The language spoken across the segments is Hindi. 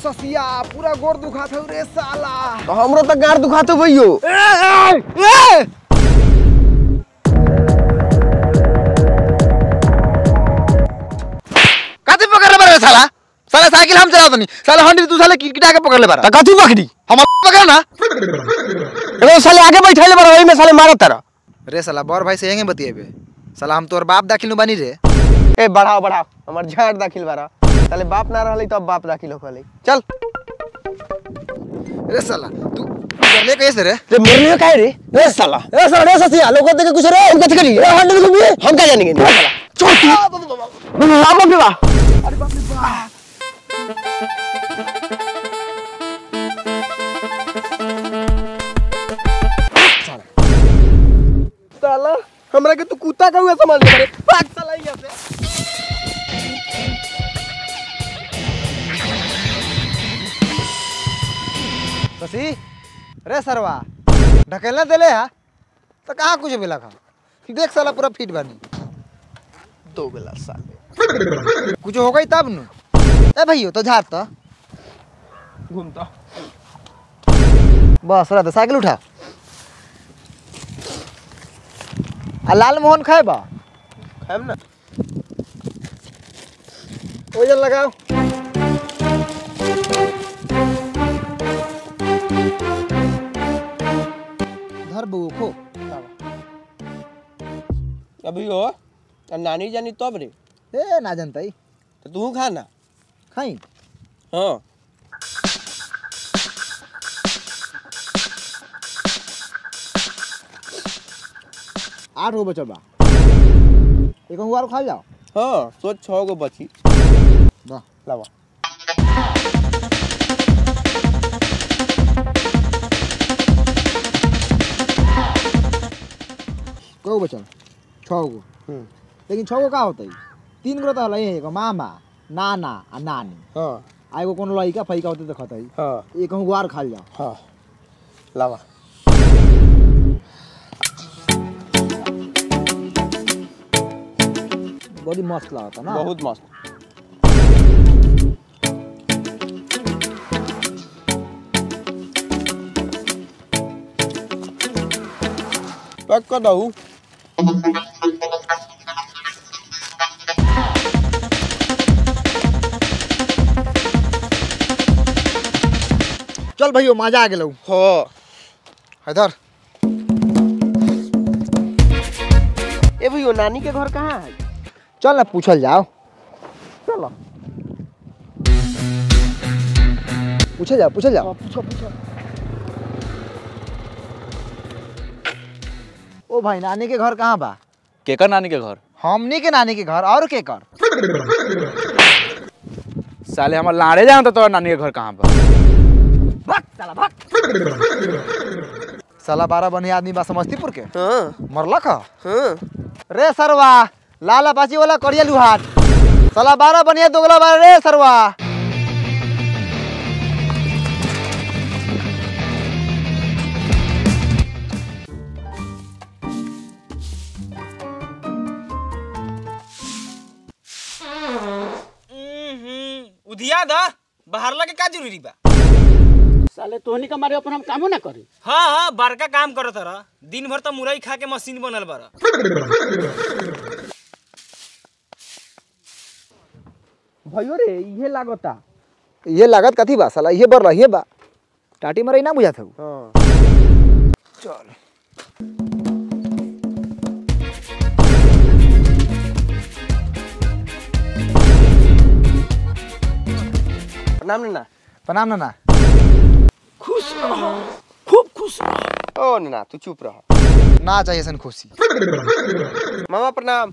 ससिया पूरा गोर दुखात हौ रे साला। तो हमरो तो गार दुखाते भइयो। ए कथी पकड़ ले साला? साला साइकिल हम चलावत नहीं साला हंडी तू साले किटकिटा के पकड़ ले बारा? तो कथी पकड़ी? हम पकड़ ना। एगो साले आगे बैठले बड़ ओही में साले मारत तारा। रे साला बड़ भाई से हेंगे बतिएबे साला हम तोर बाप दाखिल नु बनी रे। ए बढ़ाओ बढ़ाओ। हमर झाड़ दाखिल बारा। साले बाप ना रहले तब बाप दाखिल होखले चल रे साला तू करले कैसे रे रे मरने काहे रे ए साला ए साला रे ससिया लोग देखे कुछ रे कथी करी ए हंडल घूमी हम का जानेंगे नहीं साला छोटी बाप रे बाप साला हमरा के तू कुत्ता का हुआ समझ ले रे ससी रे सरवा ढकेलना देले हा? तो कहाँ कुछ भी लखा देख साला पूरा फिट बनी। दो बेला साले। कुछ हो गई तब नु? ए भैयो तो झाड़ तो। घूमता। बस रहा साइकिल उठा। आ लाल मोहन खाए बा? खाएम ना। वज़न लगाओ। खो अभी हो नानी जानी तब रे। ए ना जानता ही। तो तू खा ना। खाई? हाँ। आठ गो बचल बा। एक हुआ खा जाओ। हाँ सोच छः गो बची। वाह। लावा। कौ बचल छः गो। लेकिन छः गो का होता? है तीन गो तो हल एगो मामा नाना आ नानी। हाँ। आ एगो कोनो लड़का फैका होते देखत है हाँ। एक हुआ खा जाओ हाँ। लावा। बड़ी मस्त लगता ना? बहुत मस्त। पैक कर दऊ चल भैयो मज़ा आ गेलौ हो। हैदर। ए भैया नानी के घर कहाँ है? चल ना पूछल जाओ। चलो। पूछल जाओ पूछल जाओ। पूछो पूछो। ओ भाई नानी के घर कहाँ बा? केकर नानी के घर? हमनी के नानी के घर और के कर? साले हमार लाड़े जानता तो नानी के घर कहाँ बा। साला बारह बनी आदमी बा समस्तीपुर के। हाँ। मरलक ह हाँ। रे सरवा लाला पाची वाला करिया लुहाट साला बारह बनिया दोगला बारह रे सरवा। उधिया द बाहरला के का ज़रूरी बा? साले तोहनी का मारे अपन हम कामो ना करी। हाँ हाँ बड़का काम करत रह दिन भर तो मुरई खा के मशीन बनल बार भयो रे ये लागता। ये लागत कथी बा साला? ये बर रहिए बा। टाटी मरई ना बुझात हूँ हाँ। चल। प्रणाम नन्ना प्रणाम नाना। खुश रहो। खूब खुश रहो। ओ नन्ना तू चुप रह। ना चाहिए सन खुशी। मामा प्रणाम।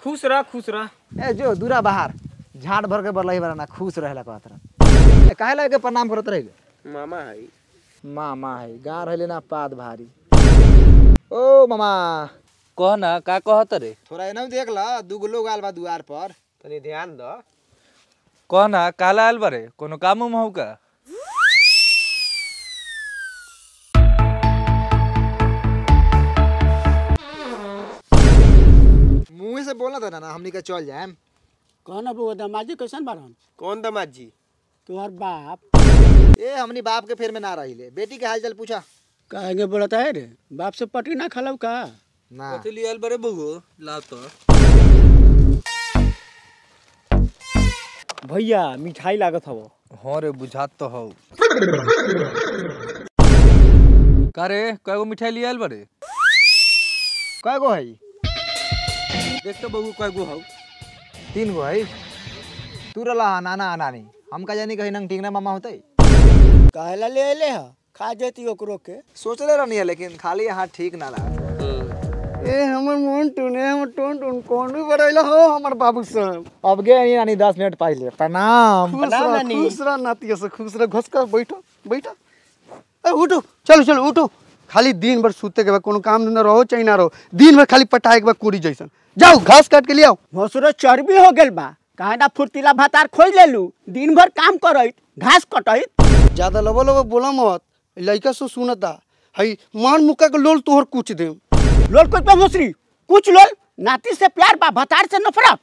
खुश रह खुश रह। ए जो दूरा बाहर। झाड़ भर के बरलही बरा ना खुश रहेला कहत रह ए, काहे लगे प्रणाम करत रही मामा है मामा है गाँव रहले ना पाद भारी। ओ मामा। कह ना का कहत रे? थोड़ा एनम देख ला दूगो लोग आल बा दुआर पर। तनी ध्यान दो। कह ना काला आयल बारे कोनो काम उम हौ का? मुँह से बोलना था ना हमनी के चल जाएम कहना बुआ दमाजी कैसन बारन कौन दामाद जी तुम्हार बाप। ए हमनी बाप के फेर में ना रही ले। बेटी के हालचाल पूछा। कहेंगे बोलता है रे? बाप से पटी ना खलव का? ना। लियल बरे बगो लाव तो। भैया मिठाई लागत हव। हाँ रे बुझात तो हौ। का रे कएगो मिठाई लियल बरे कय गो है देख तो बहू कएगो हौ। तीन गो है तू रला नाना नानी। हम का जानी कहीं नंग ठीक ना मामा होते? कहला ले ले ह खा जेती ओकरो के सोचले रहनी है लेकिन खाली यहाँ ठीक ना लगा ए हमर मोन टूने हमर टोन टोन कौन भी बड़ैला हो हमर बाबू साहब अब नानी दस मिनट पहले। प्रणाम। खुश रह नातिया से खुश रह। घस कर बैठो बैठो। ए उठो चलो चलो उठो। खाली दिन भर सूते के बाद कोनो काम धंधा रहो चाहे ना रहो। दिन भर खाली पटाए के बाद कोरी जैसन। जाओ घास काट के ले आओ। भसुरो चर्बी हो गेल बा। कहे ना फुर्तीला भातार खोज लेलू। दिन भर काम करत घास कटत। ज़्यादा लबो लबो बोला मत लइका सो सुनता। हई मान मुक्का के लोल तोहर कुछ दे लोल कुछ पे मसरी। कुछ लोल नाती से प्यार बा भातार से नफरत।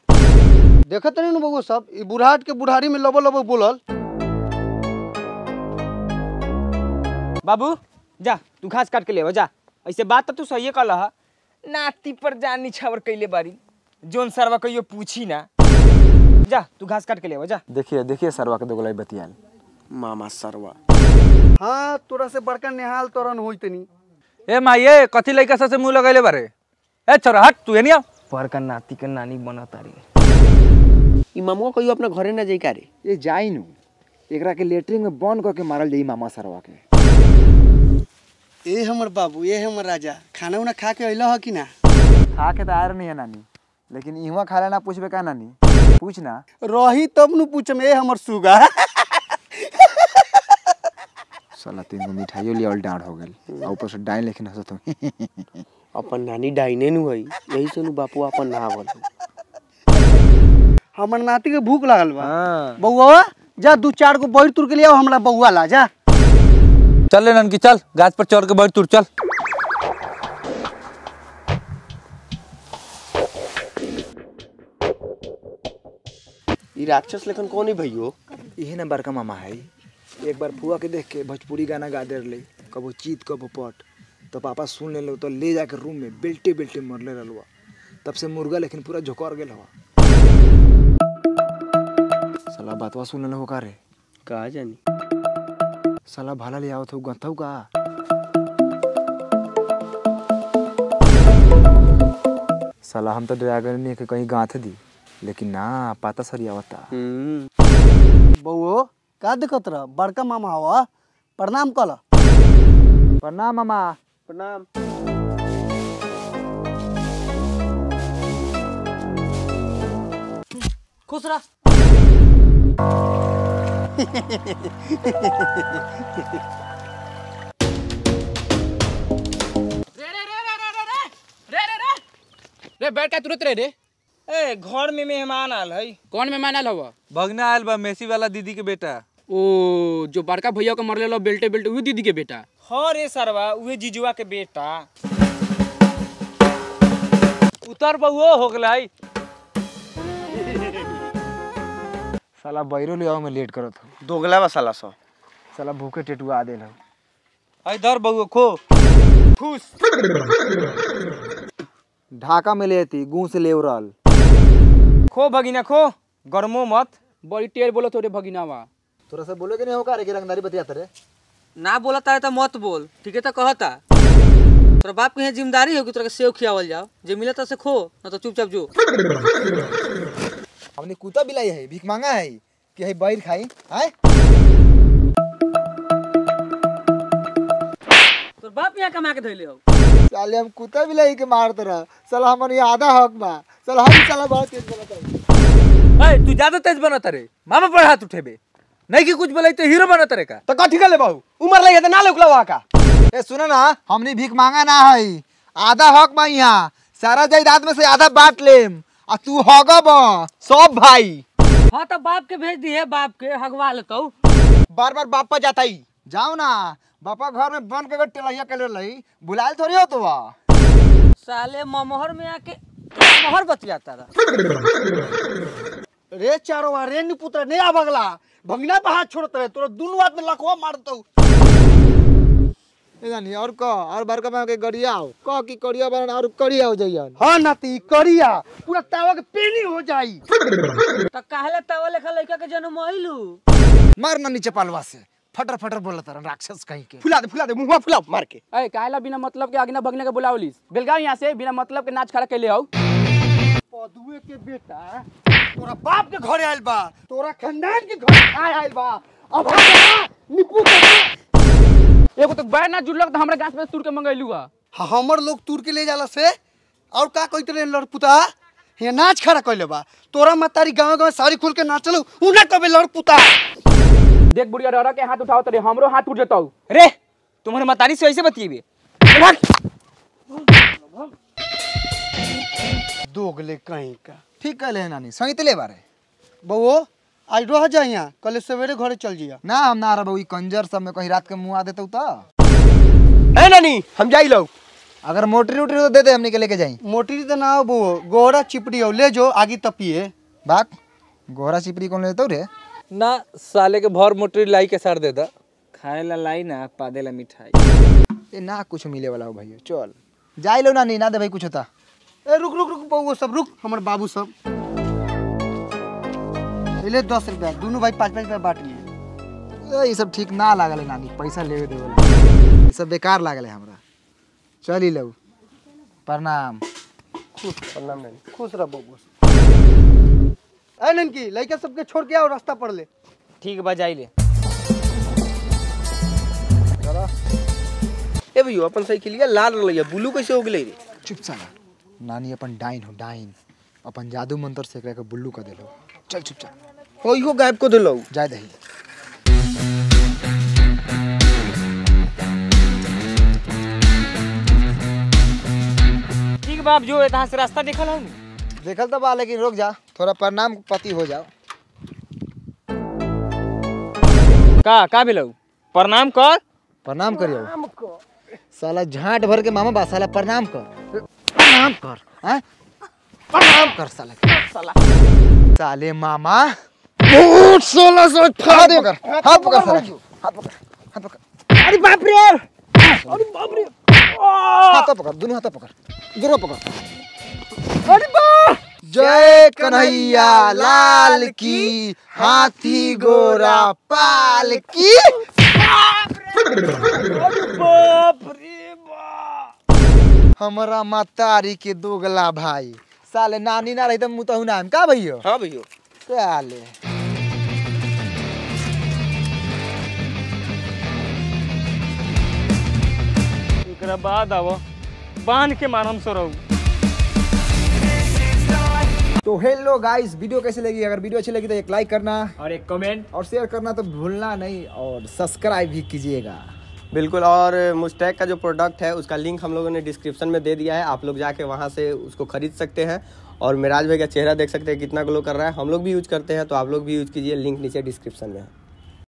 देखत नहीं बगो सब ई बुढ़ाट के बुढ़ारी में लबो लबो बोलल। बाबू जा तू घास काट के ले जा। ऐसे बात तो तू सही कहल ह। नाती पर जान निछावर कैले बारी। जोन सरवा कहियो पूछी ना। जा तू घास काट के ले जा। देखिए देखिए सरवा के दोगलाई बतियाल। मामा सरवा। हाँ तोरा से बड़का नेहाल तोरन होई तनी। ए माये कथी लइका से मुँह लगैले बारे? ए छोरा हट तू एनी आ पर का नाती के नानी बना तारी ई मामुआ कहियो अपना घरे ना जाई का रे। ये जाई नु एकरा के लेटरिन में बंद करके मारल जाई मामा सरवा के। ए हमर बाबू ए हमर राजा खाना उना खा के अइला ह कि ना? खा के तो आ नहीं है नानी लेकिन इहवा खा लेना पूछबे का नानी? पूछ ना। रही तब नु पूछम ए हमर सुगा। साला तीन गो मिठाइयो लिया डांड हो गेल आ ऊपर से डाइन लेकिन हंसत हो अपन नानी डाइने नु हई यही से नु बापू अपन नहावल हमर नाती के भूख लागल बा। बउआ जा दू चार गो बैर तुर के ले आओ हमरा बउआ ला जा। चल ले ननकी चल। गाछ पर चढ़ के बैठ तू चल। ई राक्षस लेखन कौन है भइयो? यही ना बड़का मामा है। एक बार फुआ के देख के भोजपुरी गाना गा दे रहे कबो चीत कबो पट। तो पापा सुन ले तो ले जाके रूम में बेल्टे बेल्टे मरले रहलुआ तब से मुर्गा लेकिन पूरा झोकर गेल हवा। साला बातवा सुन ले हो का रे? कहा जानी? साला भाला ले आवत हो गंथौ का? साला हम तो ड्रैगन ने के कहीं गांथ दी लेकिन ना पाता सरी आवता हम्म। बउओ का दिक्कत रह बड़का मामा हवा। प्रणाम कल। प्रणाम मामा। प्रणाम। खुश रह। रे बैठ का तुरंत रे रे। ए घर में मेहमान आल है कौन मेहमान आयल हवा? भगना आयल बा मेसी वाला दीदी के बेटा। ओ जो बड़का भैया के मरले लो बेल्टे बेल्टे वही दीदी के बेटा? हाँ रे सरवा उहे जीजुआ के बेटा। उतर बहुओ हो गलाई। साला बैरो ले आओ में लेट करत हो। दोगला बा साला सो। साला भूखे टेटुआ देल हो। आई धर बहुओ खो। फूस। ढाका में लेती गूं से लेवरल खो भगिना खो। गर्मो मत। बड़ी टेर बोलो थोड़े भगिनावा तोरा से बोले के नहीं हो का रे कि रंगदारी बतियात रे ना बोलता है तो मत बोल। ठीक है तो कहता तोरा बाप के यहाँ ज़िम्मेदारी हो कि तोरा के सेव खियावल जाओ। जे मिले तो से खो ना तो चुपचाप जो। हमने कुत्ता बिलाई है भीख मांगा है कि है बैर खाई आए? तोर बाप यहाँ कमा के धैले हो। साले हम कुत्ता बिलाई के मारत रह साला हमन ये आधा हक बा। साला हम साला बहुत तेज बोलत है ए तू ज़्यादा तेज बनत रे मामा पर हाथ उठेबे। नहीं कि कुछ बोले तो हीरो बनत रे का। तो कथी कर ले बाबू उमर लगे तो ना लोकला का। ए सुनो ना हमने भीख मांगा ना है। आधा हक बा यहाँ। सारा जायदाद में से आधा बांट लेम। आ तू हगब सब भाई। हाँ तो बाप के भेज दिए बाप के हगवा लेतो बार बार बापा जाता ही जाओ ना बापा घर में बन के टेलैया के ले बुलायल थोड़ी हो तो साले ममोहर में आके ममोहर बतियाता रहा रे चारो बार रे पुत्र नहीं आ बगला। भंगना पे हाथ छोड़त रहे तोरा दोनों हाथ में लखवा मारतो। ए जानी और क और बड़का बा के गरिया हो क की करिया बन और करिया हो जाइयन। हाँ नाती करिया। पूरा तावा के पेनी हो जाई। तो काहले तवा लेखा लड़का के जन्म आइलू मार ना नीचे पालवा से। फटर फटर बोलत रहन राक्षस कहीं के। फुला दे फुला दे मुंहवा फुला मार के। अरे काहेला बिना मतलब के आगना बगने के बुलावलिस। बेलगाव यहाँ से बिना मतलब के नाच खड़ा कैले आओ पदुए के बेटा। तोरा बाप के घरे आइल बा। तोरा खानदान के घरे आय आइल बा। अब हम निपू के एगो तो बैर ना जुड़लक तो हमरा गाछ पे तुर के मंगैलू हा हाँ, हमर लोग तूर के ले जाला से? और का कहते रहे लड़पुता? ये नाच खड़ा कैले बा। तोरा मतारी गाँव गाँव साड़ी खोल के नाचलो। उना कबे लड़पुता। देख बुढ़िया डरा के हाथ उठाओ तरे हमरो हाथ टूट जताऊ रे तुम्हारे मतारी से ऐसे बतिएबे दोगले कहीं का। ठीक कहले है नानी सही ले बारे। बउओ आज रह जा यहाँ कल सवेरे घरे चल जिया। ना हम ना रहबो ई कंजर सब में कहीं रात के मुँह आ देतौ त। है नानी हम जाई लो। अगर मोटरी उटरी तो दे दे हमनी के लेके जाई। मोटी तो ना हो बउओ। गोरा चिपड़ी हो ले जो आगे तपिए। बाक गोरा चिपड़ी कौन लेतौ रे? ना साले के भर मोटरी लाई के सार दे दा। खाए ला लाई ना पादे ला मिठाई। ए ना कुछ मिले वाला हो भैया चल। जाई लो नानी ना दे भाई कुछ होता ए रुक रुक रुक बउओ सब रुक हमर बाबू सब। ले दस रुपया दोनों भाई पाँच पाँच रुपया बांट लिए ये सब ठीक ना लागल है नानी पैसा लेवे दे ये सब बेकार लागल है हमरा। चल ही लो प्रणाम। खुश प्रणाम नानी खुश रह बउओ ए ननकी लड़का सबके छोड़ के आओ रास्ता पर ले। ठीक बा जाई ले। ए भैया अपन साइकिलिया लाल रलैया ब्लू कैसे हो गेलै रे? चुप साला। नानी अपन डाइन हो डाइन। अपन जादू मंत्र से एकरा के बुल्लू कर देलो। चल चुपचाप हो इहो गायब को देलौ। जाय दही। ठीक बाप जो यहाँ से रास्ता देखल हूँ देखल तो बा लेकिन रुक जा। थोड़ा प्रणाम पति हो जाओ। का का भेलौ? प्रणाम कर। प्रणाम करियो। साला झांट भर के मामा बा साला प्रणाम कर। प्रणाम कर हैं? प्रणाम कर साला। साला साले मामा। बहुत सोलह सौ हाथ पकड़ हाथ पकड़ साला। हाथ पकड़। हाथ पकड़ अरे बाप रे! यार अरे बाप रे! हाथ पकड़ दोनों हाथ पकड़ दोनों पकड़। अरे बा जय कन्हैया लाल की हाथी गोरा पाल की। हमारा मातारी के दोगला भाई। साले नानी ना रही तो मुतहु नाम का भैयो हाँ भैया साले एकरा बाद आव बाँध के मारम सो रहू। तो हेलो गाइस वीडियो कैसी लगी? अगर वीडियो अच्छी लगी तो एक लाइक करना। और एक कमेंट और शेयर करना तो भूलना नहीं और सब्सक्राइब भी कीजिएगा। बिल्कुल, और मुस्टैक का जो प्रोडक्ट है, उसका लिंक हम लोगों ने डिस्क्रिप्शन में दे दिया है। आप लोग जाके वहाँ से उसको खरीद सकते हैं। और मिराज भाई का चेहरा देख सकते हैं, कितना ग्लो कर रहा है। हम लोग भी यूज़ करते हैं तो आप लोग भी यूज़ कीजिए लिंक नीचे डिस्क्रिप्शन में है।